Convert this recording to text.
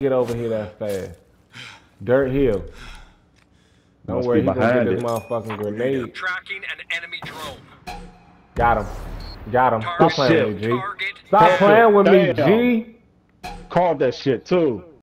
get over here that fast. Dirt Hill. Don't Must worry, be he gonna get this motherfucking grenade. Tracking an enemy drone. Got him. Got him. Stop playing with me, G. Stop playing with me. G. Called that shit too.